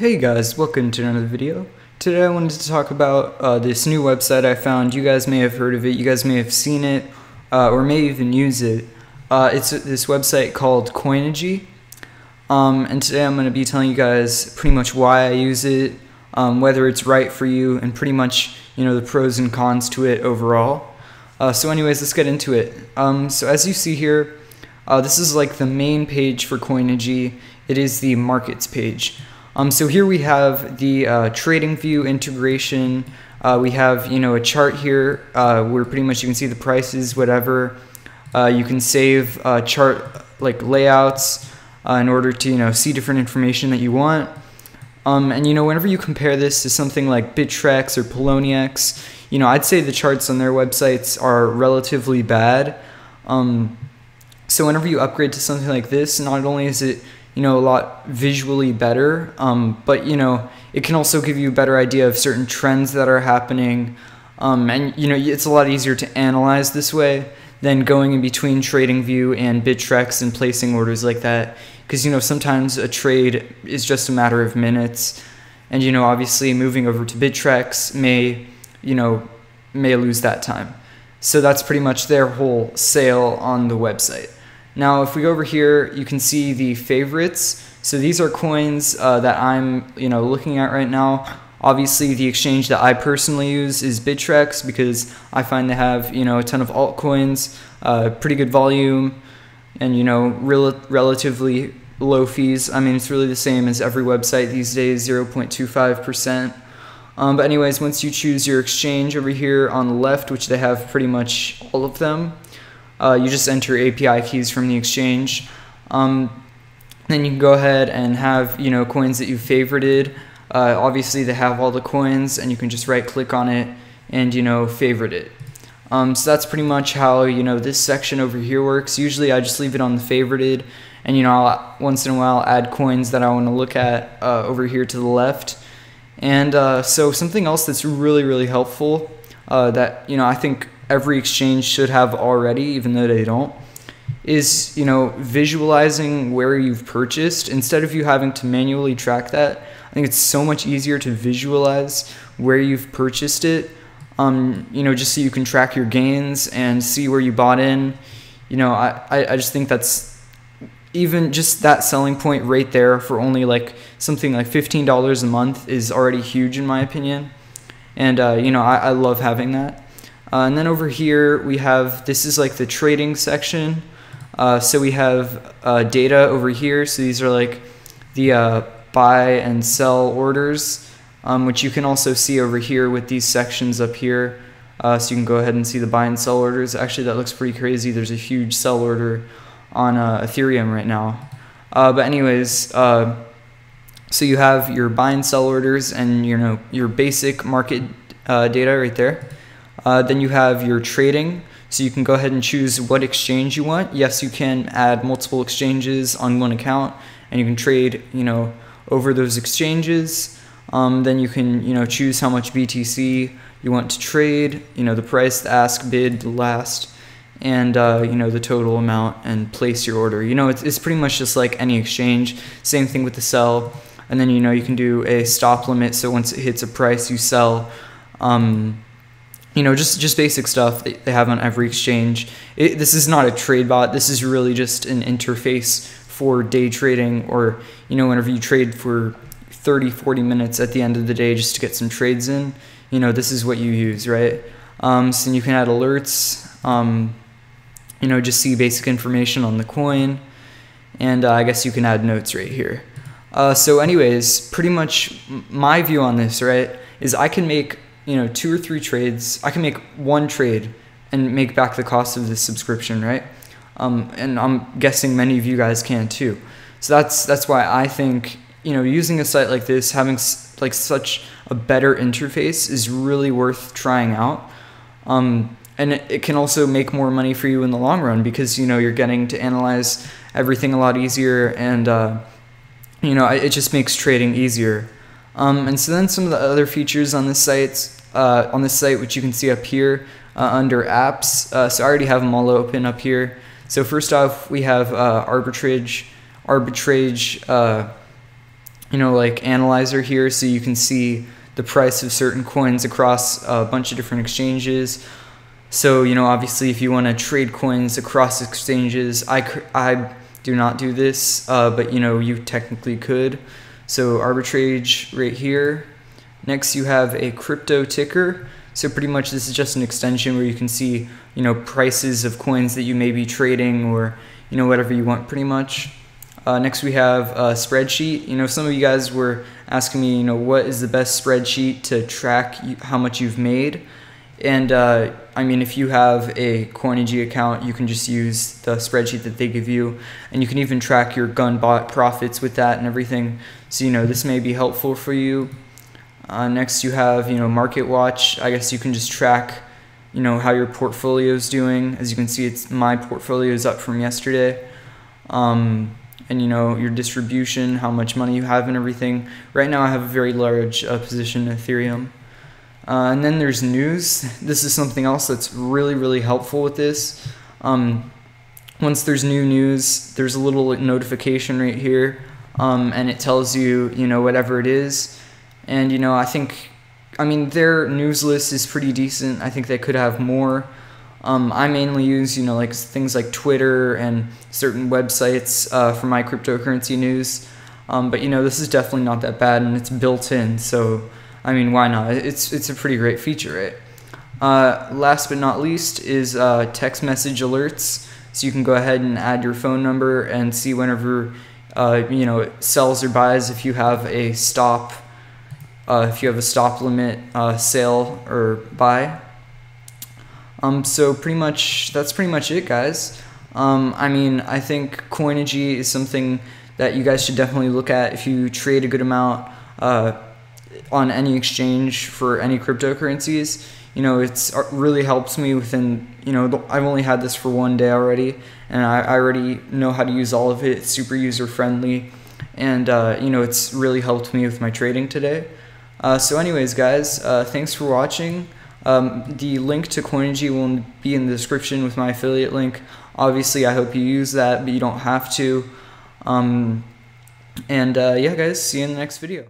Hey guys, welcome to another video. Today I wanted to talk about uh, this new website I found. You guys may have heard of it, you guys may have seen it, uh, or may even use it. Uh, it's this website called Coinigy. Um, and today I'm going to be telling you guys pretty much why I use it, um, whether it's right for you, and pretty much you know the pros and cons to it overall. Uh, so anyways, let's get into it. Um, so as you see here, uh, this is like the main page for Coinigy. It is the markets page. Um, so here we have the uh, TradingView integration. Uh, we have you know a chart here uh, where pretty much you can see the prices, whatever. Uh, you can save uh, chart like layouts uh, in order to you know see different information that you want. Um, and you know whenever you compare this to something like Bittrex or Poloniex, you know I'd say the charts on their websites are relatively bad. Um, so whenever you upgrade to something like this, not only is it you know a lot visually better. Um, but you know it can also give you a better idea of certain trends that are happening. Um, and you know it's a lot easier to analyze this way than going in between TradingView and Bittrex and placing orders like that. Because you know sometimes a trade is just a matter of minutes. And you know obviously moving over to Bittrex may you know may lose that time. So that's pretty much their whole sale on the website now, if we go over here, you can see the favorites. So these are coins uh, that I'm, you know, looking at right now. Obviously, the exchange that I personally use is Bittrex because I find they have, you know, a ton of altcoins, uh, pretty good volume, and you know, rel relatively low fees. I mean, it's really the same as every website these days, 0.25%. Um, but anyways, once you choose your exchange over here on the left, which they have pretty much all of them, uh, you just enter API keys from the exchange. Um, then you can go ahead and have you know coins that you favorited. Uh, obviously, they have all the coins, and you can just right click on it and you know favorite it. Um, so that's pretty much how you know this section over here works. Usually, I just leave it on the favorited, and you know I'll, once in a while add coins that I want to look at uh, over here to the left. And uh, so something else that's really really helpful uh, that you know I think every exchange should have already, even though they don't, is you know visualizing where you've purchased instead of you having to manually track that. I think it's so much easier to visualize where you've purchased it. Um, you know, just so you can track your gains and see where you bought in. You know, I, I just think that's even just that selling point right there for only like something like $15 a month is already huge in my opinion. And, uh, you know, I, I love having that. Uh, and then over here we have, this is like the trading section. Uh, so we have uh, data over here. So these are like the uh, buy and sell orders, um, which you can also see over here with these sections up here. Uh, so you can go ahead and see the buy and sell orders. Actually, that looks pretty crazy. There's a huge sell order on uh, Ethereum right now. but anyways, so you have your buy and sell orders and you know your basic market data right there. Uh, then you have your trading. So you can go ahead and choose what exchange you want. Yes, you can add multiple exchanges on one account and you can trade, you know, over those exchanges. Um, then you can, you know, choose how much BTC you want to trade, you know, the price, the ask, bid, the last, and, uh, you know, the total amount and place your order. You know, it's, it's pretty much just like any exchange. Same thing with the sell. And then, you know, you can do a stop limit. So once it hits a price, you sell. Um, you know, just just basic stuff they, they have on every exchange. It, this is not a trade bot. This is really just an interface for day trading or, you know, whenever you trade for 30, 40 minutes at the end of the day just to get some trades in, you know, this is what you use, right? Um, so you can add alerts, um, you know, just see basic information on the coin. And uh, I guess you can add notes right here. Uh, so anyways, pretty much my view on this, right, is I can make you know two or three trades. I can make one trade and make back the cost of this subscription right? Um, and i'm guessing many of you guys can too. So that's that's why i think you know using a site like this having like such a better interface is really worth trying out. Um, and it, it can also make more money for you in the long run because you know you're getting to analyze everything a lot easier and uh, you know it just makes trading easier um, and so then some of the other features on this site, uh, on this site, which you can see up here uh, under apps. Uh, so I already have them all open up here. So first off, we have uh, arbitrage, arbitrage, uh, you know, like analyzer here so you can see the price of certain coins across a bunch of different exchanges. So, you know, obviously, if you want to trade coins across exchanges, I, I do not do this, uh, but you know, you technically could. So, arbitrage right here. Next, you have a crypto ticker. So, pretty much, this is just an extension where you can see, you know, prices of coins that you may be trading or, you know, whatever you want, pretty much. Uh, next, we have a spreadsheet. You know, some of you guys were asking me, you know, what is the best spreadsheet to track how much you've made. And uh, I mean, if you have a Coinigy account, you can just use the spreadsheet that they give you, and you can even track your Gunbot profits with that and everything. So you know, this may be helpful for you. Uh, next, you have you know Market Watch. I guess you can just track, you know, how your portfolio is doing. As you can see, it's my portfolio is up from yesterday. Um, and you know your distribution, how much money you have, and everything. Right now, I have a very large uh, position in Ethereum. Uh, and then there's news. This is something else that's really, really helpful with this. Um, once there's new news, there's a little notification right here, um, and it tells you, you know, whatever it is. And, you know, I think, I mean, their news list is pretty decent. I think they could have more. Um, I mainly use, you know, like things like Twitter and certain websites uh, for my cryptocurrency news. Um, but, you know, this is definitely not that bad, and it's built in, so I mean, why not? It's it's a pretty great feature, right? Uh, last but not least is uh, text message alerts. So you can go ahead and add your phone number and see whenever uh, you know it sells or buys if you have a stop, uh, if you have a stop limit uh, sale or buy. Um, so pretty much that's pretty much it, guys. Um, I mean, I think Coinigy is something that you guys should definitely look at if you trade a good amount. On any exchange for any cryptocurrencies. You know, it's uh, really helps me within, you know, I've only had this for one day already, and I, I already know how to use all of it. It's super user friendly, and, uh, you know, it's really helped me with my trading today. Uh, so, anyways, guys, uh, thanks for watching. Um, the link to Coinigy will be in the description with my affiliate link. Obviously, I hope you use that, but you don't have to. Um, and uh, yeah, guys, see you in the next video.